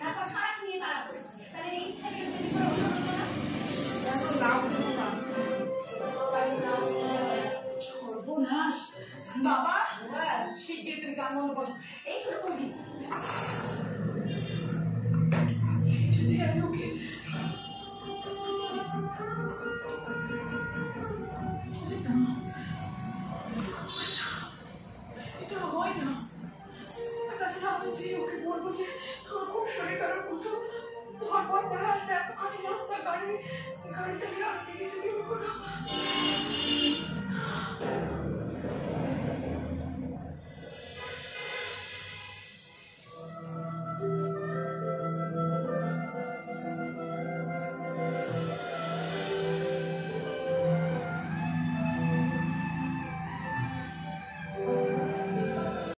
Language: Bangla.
তারপর বাবা শিগগির তুমি গান বন্ধ করো। এই ছোট বৌদি যদি আমি ওকে এটা হয় না। তাছাড়া আমি যে ওকে বলব যে আমার খুব শরীর খারাপ হতো ধরপর করে আসবে এতখানি রাস্তা গাড়ি গাড়ি চালিয়ে আসতে দিন কোনো